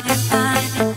I, I